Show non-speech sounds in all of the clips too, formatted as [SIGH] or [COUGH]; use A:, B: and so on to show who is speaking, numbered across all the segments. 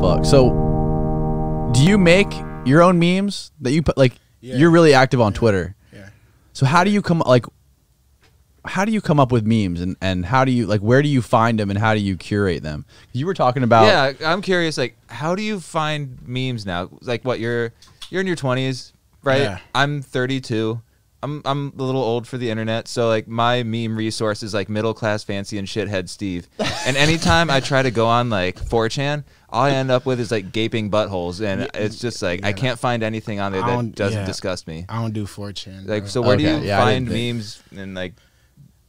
A: fuck. So, do you make your own memes that you put? Like,
B: Yeah.
A: you're really active on Twitter.
B: Yeah.
A: So how do you come like? How do you come up with memes and and how do you like? Where do you find them and how do you curate them? You were talking about
C: yeah, I'm curious. Like, how do you find memes now? Like, what you're you're in your 20s, right?
B: Yeah.
C: I'm 32. I'm I'm a little old for the internet, so like my meme resource is like middle class fancy and shithead Steve. And anytime I try to go on like 4chan, all I end up with is like gaping buttholes, and it's just like I can't find anything on there that doesn't
B: yeah.
C: disgust me.
B: I don't do 4chan.
C: Like, so where do you
A: yeah,
C: find memes and like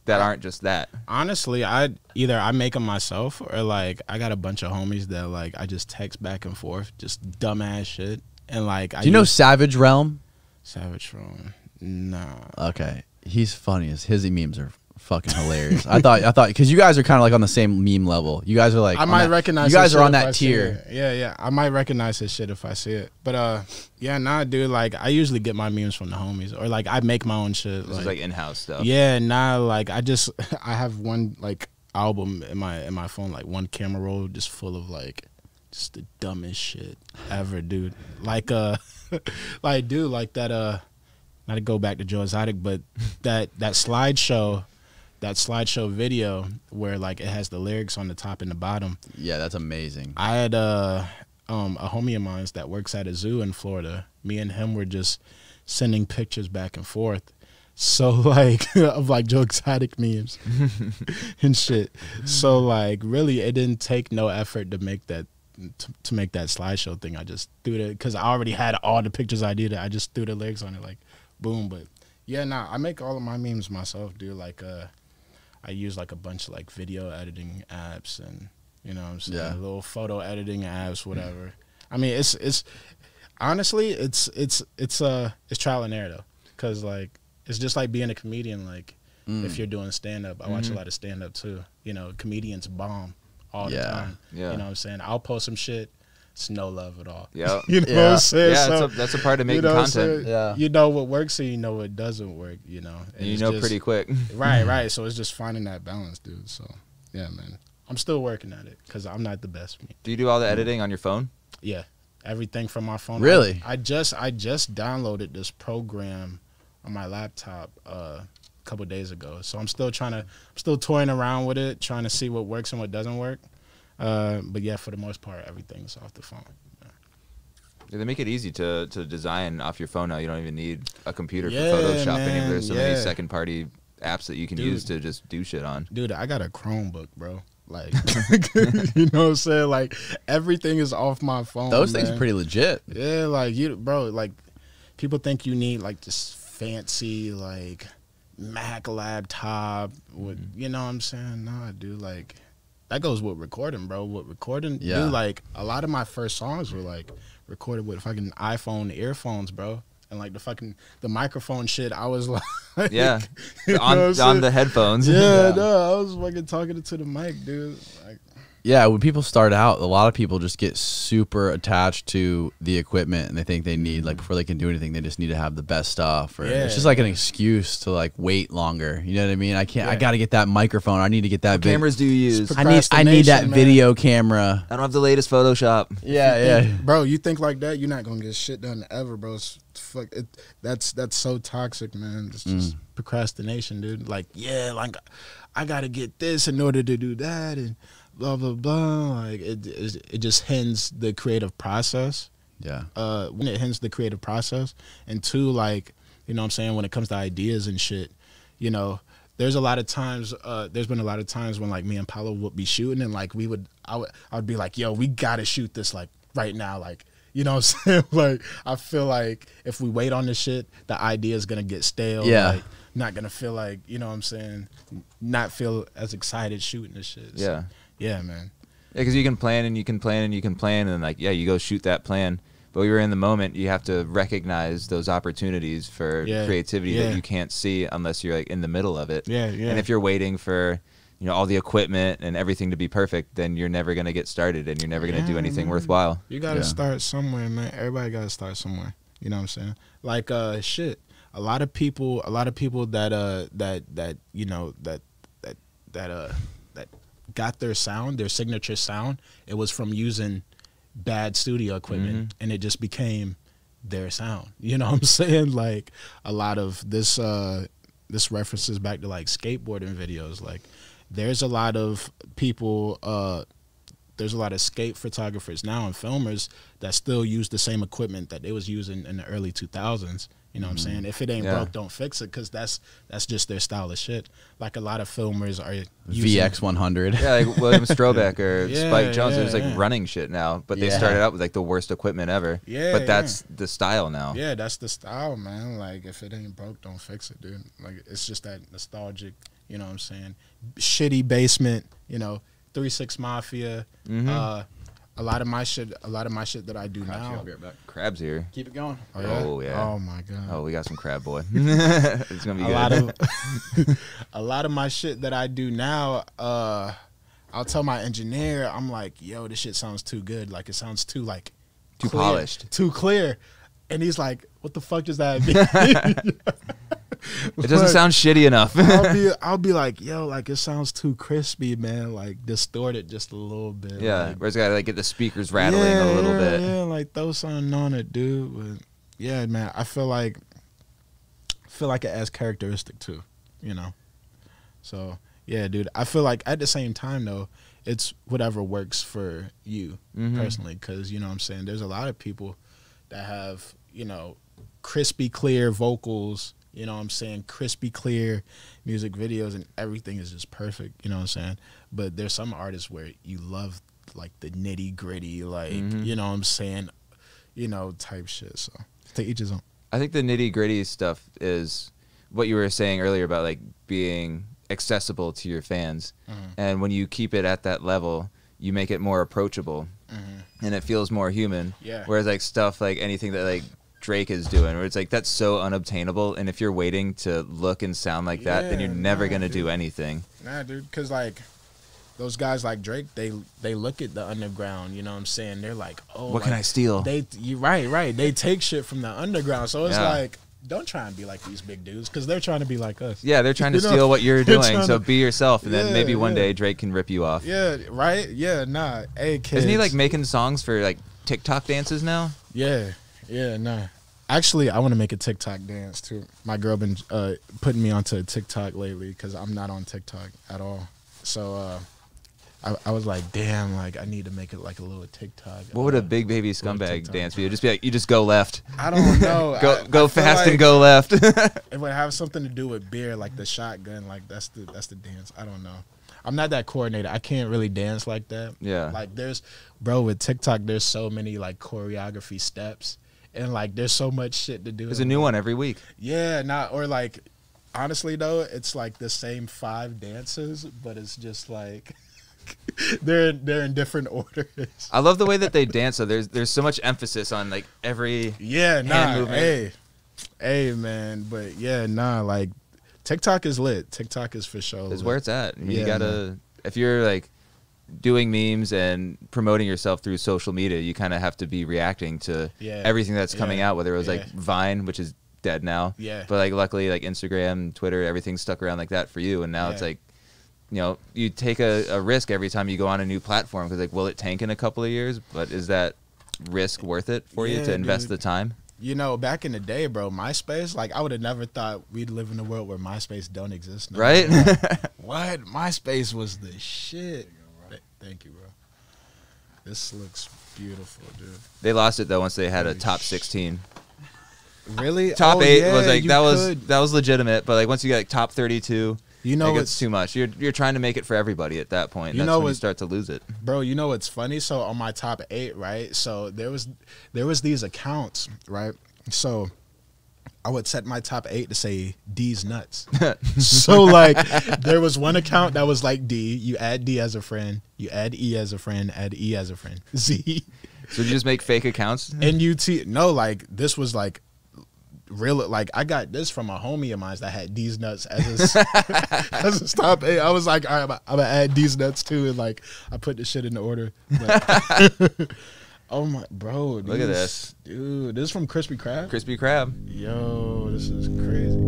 C: that aren't just that?
B: honestly, I either I make them myself or like I got a bunch of homies that like I just text back and forth, just dumbass shit, and like I
A: Do you know Savage Realm?
B: Savage Realm, Nah.
A: Okay, he's funny. As his memes are fucking hilarious. I [LAUGHS] thought I thought because you guys are kind of like on the same meme level. You guys are like
B: I might
A: that-
B: recognize.
A: You guys are on that tier.
B: Yeah, yeah. I might recognize his shit if I see it. But uh, yeah, nah, dude. Like I usually get my memes from the homies, or like I make my own shit.
C: This is like in-house stuff.
B: Yeah, nah, like I just [LAUGHS] I have one like album in my in my phone, like one camera roll just full of like just the dumbest shit ever, dude. Like uh [LAUGHS] like dude, like that uh not to go back to Joe Exotic, but that that slideshow that slideshow video where like it has the lyrics on the top and the bottom.
A: Yeah, that's amazing.
B: I had uh um a homie of mine that works at a zoo in Florida. Me and him were just sending pictures back and forth. So [LAUGHS] like of like Joe Exotic memes [LAUGHS] and shit. So like really it didn't take no effort to make that to, to make that slideshow thing. I just threw it because I already had all the pictures I did. I just threw the lyrics on it like boom. But yeah, nah, I make all of my memes myself, dude. Like uh I use like a bunch of like video editing apps and you know what I'm saying
A: Yeah.
B: little photo editing apps, whatever. I mean, it's it's honestly it's it's it's uh it's trial and error though, because like it's just like being a comedian. Like
A: Mm.
B: if you're doing stand up, I watch a lot of stand up too. You know, comedians bomb all
A: Yeah.
B: the time.
C: Yeah.
B: You know what I'm saying? I'll post some shit. It's no love at all.
C: Yeah. [LAUGHS]
B: You know what
A: Yeah.
B: I'm saying?
C: Yeah,
B: So,
C: that's a, that's a part of
B: you
C: making
B: know
C: content.
A: Yeah.
B: You know what works and you know what doesn't work. You know,
C: And you know
B: just-
C: pretty quick. [LAUGHS]
B: Right, right. [LAUGHS] So it's just finding that balance, dude. So yeah, man. I'm still working at it because I'm not the best. Me.
C: Do you do all the editing on your phone?
B: Yeah, everything from my phone.
A: Really?
B: I, I just I just downloaded this program on my laptop uh, a couple days ago. So I'm still trying to I'm still toying around with it, trying to see what works and what doesn't work. Uh, but yeah, for the most part, everything's off the phone.
C: Yeah, they make it easy to, to design off your phone now. You don't even need a computer
B: Yeah,
C: for Photoshop anymore. There's so many second party apps that you can
B: Dude.
C: use to just do shit on.
B: Dude, I got a Chromebook, bro. Like, [LAUGHS] you know what I'm saying? Like, everything is off my phone.
A: Those things are pretty legit.
B: Yeah, like you, bro. Like people think you need like this fancy like Mac laptop. With
A: Mm-hmm.
B: you know what I'm saying? Nah, dude. Like that goes with recording, bro. With recording,
A: Yeah.
B: dude. Like a lot of my first songs were like recorded with fucking iPhone earphones, bro. And like the fucking the microphone shit, I was [LAUGHS] like,
C: Yeah. on on the headphones.
B: Yeah, no, I was fucking talking to the mic, dude. Like,
A: Yeah, when people start out, a lot of people just get super attached to the equipment and they think they need like mm-hmm. before they can do anything, they just need to have the best stuff. Or
B: Yeah.
A: it's just like an excuse to like wait longer. You know what I mean? I can't. I got to get that microphone. I need to get that.
C: What
A: vid-
C: cameras do you use?
A: I need. I need that
B: man.
A: video camera.
C: I don't have the latest Photoshop.
A: Yeah, yeah.
B: bro. You think like that, you're not gonna get shit done ever, bro. It's fuck. It, that's that's so toxic, man. It's just mm. procrastination, dude. Like, yeah, like I gotta get this in order to do that, and blah blah blah. Like it, it, just hinds the creative process.
A: Yeah.
B: Uh, when it hinds the creative process, and two, like you know, what I'm saying when it comes to ideas and shit, you know. There's a lot of times. Uh, there's been a lot of times when like me and Paulo would be shooting, and like we would, I would, I would be like, "Yo, we gotta shoot this like right now." Like, you know, what I'm [LAUGHS] saying? Like, I feel like if we wait on this shit, the idea is gonna get stale.
A: Yeah.
B: Like, not gonna feel like, you know, what I'm saying, not feel as excited shooting this shit. So,
C: Yeah.
B: Yeah, man.
C: Yeah, because you can plan and you can plan and you can plan and like yeah, you go shoot that plan. But you're in the moment. You have to recognize those opportunities for
B: Yeah,
C: creativity
B: yeah.
C: that you can't see unless you're like in the middle of it.
B: Yeah, yeah.
C: And if you're waiting for you know all the equipment and everything to be perfect, then you're never gonna get started and you're never gonna do anything
B: man.
C: worthwhile.
B: You gotta
A: Yeah.
B: start somewhere, man. Everybody gotta start somewhere. You know what I'm saying? Like uh shit. A lot of people a lot of people that uh that that you know that that that uh that got their sound, their signature sound, it was from using bad studio equipment
C: Mhm.
B: and it just became their sound. [LAUGHS] You know what I'm saying? Like a lot of this uh this references back to like skateboarding videos. Like there's a lot of people uh there's a lot of skate photographers now and filmers that still use the same equipment that they was using in the early 2000s. You know what I'm mm-hmm. saying? If it ain't
C: Yeah.
B: broke, don't fix it because that's that's just their style of shit. Like a lot of filmers are
A: VX 100.
C: Yeah, like William Strobeck or [LAUGHS]
B: Yeah,
C: Spike Jonze.
B: yeah,
C: There's like
B: yeah.
C: running shit now, but they started out with like the worst equipment ever.
B: Yeah,
C: but that's the style now.
B: Yeah, that's the style, man. Like if it ain't broke, don't fix it, dude. Like it's just that nostalgic, you know what I'm saying? Shitty basement, you know, three six mafia.
C: Mhm.
B: Uh a lot of my shit a lot of my shit that I do now.
C: Crabs here.
A: Keep it going.
B: Oh yeah.
C: Oh, yeah.
B: Oh my god.
C: Oh, we got some crab boy. [LAUGHS] it's gonna be
B: a
C: good.
B: lot of [LAUGHS] a lot of my shit that I do now, uh I'll tell my engineer, I'm like, yo, this shit sounds too good. Like it sounds too like
C: Too
B: clear,
C: polished.
B: Too clear. And he's like, What the fuck does that [LAUGHS] mean?
C: It doesn't sound shitty enough.
B: I'll be [LAUGHS] I'll be like, yo, like it sounds too crispy, man. Like distorted just a little bit.
C: yeah,
B: like,
C: where's gotta like get the speakers rattling
B: yeah,
C: a little
B: yeah,
C: bit.
B: Yeah, like throw something on it, dude. But yeah, man, I feel like feel like it adds characteristic too, you know. So yeah, dude. I feel like at the same time though, it's whatever works for you
C: Mhm.
B: personally, because you know what I'm saying. There's a lot of people that have you know crispy clear vocals. You know what I'm saying? Crispy clear music videos and everything is just perfect. You know what I'm saying? But there's some artists where you love like the nitty gritty, like
C: Mhm.
B: you know what I'm saying, you know, type shit. So to each his own.
C: I think the nitty gritty stuff is what you were saying earlier about like being accessible to your fans,
B: Mhm.
C: and when you keep it at that level, you make it more approachable, and it feels more human.
B: Yeah.
C: Whereas like stuff like anything that like Drake is doing, where it's like that's so unobtainable, and if you're waiting to look and sound like that, then you're never
B: nah,
C: gonna
B: dude.
C: do anything.
B: Nah, dude, because like those guys like Drake, they they look at the underground. You know what I'm saying? They're like, oh,
C: what can I steal?
B: They, you right, right. They take shit from the underground. So it's
C: Yeah.
B: like, don't try and be like these big dudes because they're trying to be like us.
C: yeah, they're trying to [LAUGHS]
B: You know,
C: steal what you're [LAUGHS] doing, so
B: to-
C: be yourself, and then maybe one
B: yeah.
C: day Drake can rip you off.
B: Yeah, right. Yeah, nah. Hey, kids.
C: Isn't he like making songs for like TikTok dances now?
B: Yeah, yeah, nah. Actually, I want to make a TikTok dance too. My girl been uh, putting me onto TikTok lately because I'm not on TikTok at all. So uh, I, I was like, damn, like I need to make it like a little TikTok.
C: What would
B: uh,
C: a big baby scumbag dance be? It'd just be like you just go left,
B: I don't know. [LAUGHS]
C: go
B: I-
C: go
B: I
C: fast and go left. [LAUGHS]
B: It would have something to do with beer, like the shotgun. Like that's the that's the dance. I don't know. I'm not that coordinated. I can't really dance like that.
C: Yeah.
B: Like there's, bro, with TikTok, there's so many like choreography steps, and like there's so much shit to do.
C: There's a new one every week.
B: Yeah, not or like honestly though, it's like the same five dances, but it's just like [LAUGHS] they're they're in different [LAUGHS] orders.
C: I love the way that they dance. So there's there's so much emphasis on like every.
B: Yeah, nah,
C: movement.
B: hey, hey, man, but yeah, nah, like TikTok is lit. TikTok is for sure.
C: Is where it's at. You
B: Yeah,
C: gotta if you're like doing memes and promoting yourself through social media, you kind of have to be reacting to
B: Yeah.
C: everything that's coming
B: Yeah.
C: out. Whether it was like Vine, which is dead now,
B: Yeah.
C: but like luckily like Instagram, Twitter, everything stuck around like that for you. And now it's like, you know, you take a, a risk every time you go on a new platform because like, will it tank in a couple of years? But is that risk worth it for you to invest
B: dude.
C: the time?
B: You know, back in the day, bro, MySpace, like I would have never thought we'd live in a world where MySpace don't exist. now.
C: Right? [LAUGHS]
B: What? MySpace was the shit. Th- Thank you, bro. This looks beautiful, dude.
C: they lost it though once they had a top 16.
B: Really?
C: top
B: Oh,
C: eight
B: yeah,
C: was like that was
B: could.
C: that was legitimate, but like once you get like top thirty two,
B: You know
C: it gets too much. You're you're trying to make it for everybody at that point.
B: You
C: That's
B: know
C: when you start to lose it.
B: bro you know what's funny so on my top eight right so there was there was these accounts right so i would set my top eight to say d's nuts. [LAUGHS] So like there was one account that was like d. You add d as a friend. You add e as a friend. Add e as a friend. [LAUGHS] Z.
C: So you just make fake accounts.
B: nut no like this was like real like i got this from a homie of mine that had d's nuts as a, [LAUGHS] as a top eight. I was like all right i'm gonna add d's nuts too and like i put the shit in the order. But- oh my bro
C: Look at this.
B: dude this is from crispy crab
C: Crispy Krab.
B: yo this is crazy